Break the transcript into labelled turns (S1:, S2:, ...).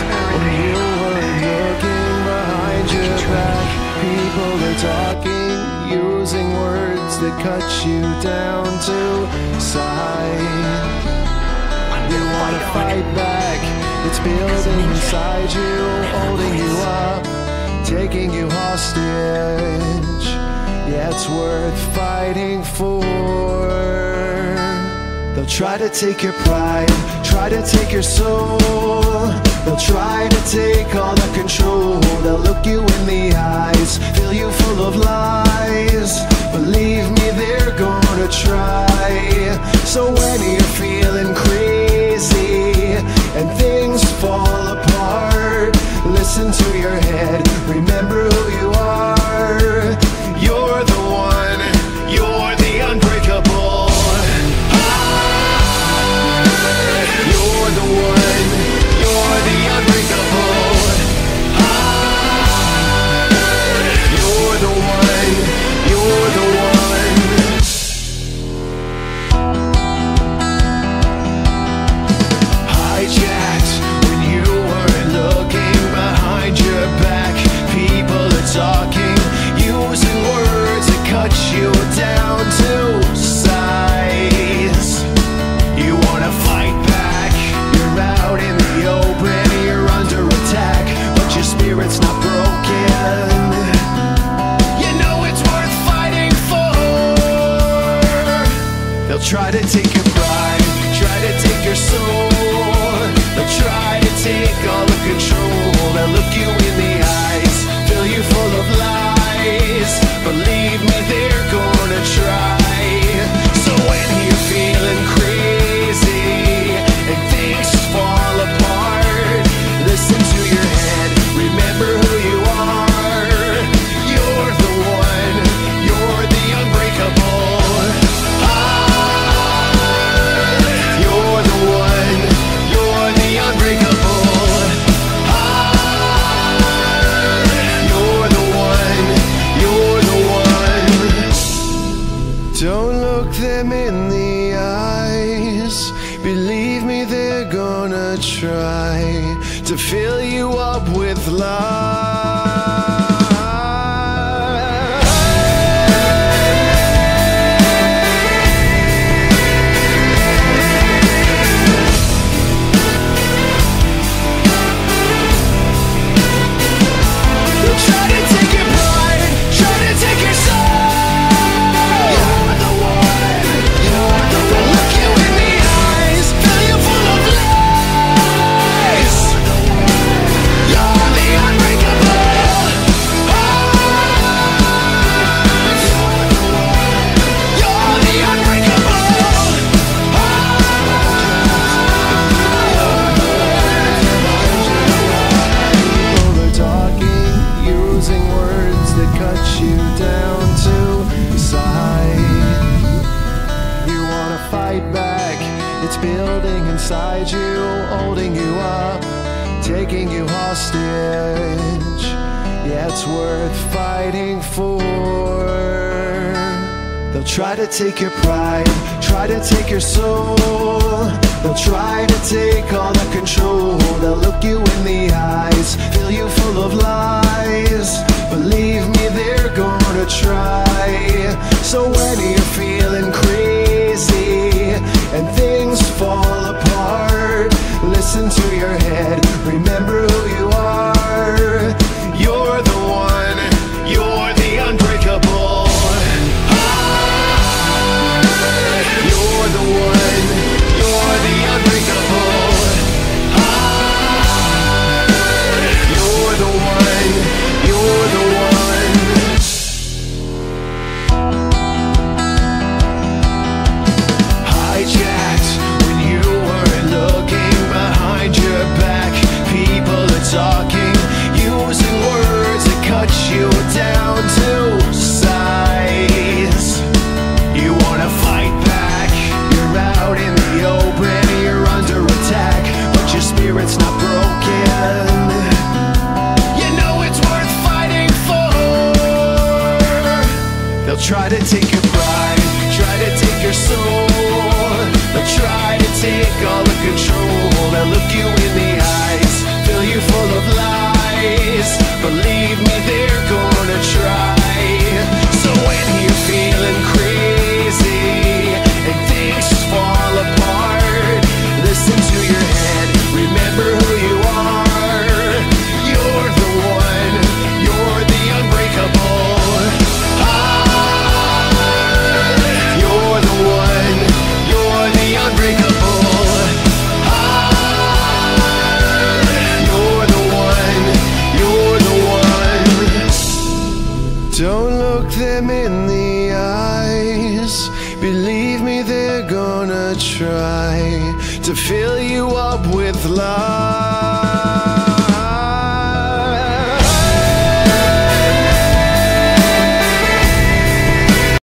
S1: When you weren't looking behind your back, people are talking, using words that cut you down to size. You wanna fight back, it's building inside you, holding you up, taking you hostage. Yeah, it's worth fighting for. They'll try to take your pride, try to take your soul. They'll try to take all the control. They'll try to take your pride, try to take your soul. They'll try to take all the control. They'll look you Don't look them in the eyes. Believe me, they're gonna try to fill you up with They'll inside you, holding you up, taking you hostage. Yeah, it's worth fighting for. They'll try to take your pride, try to take your soul. They'll try to take all the control. They'll look you in the eyes, fill you full of lies. Believe me, they're gonna try. So when you're feeling try to take your pride, try to take your soul. I try to take all the control I look you in the eyes, fill you full of lies. Believe to fill you up with lies.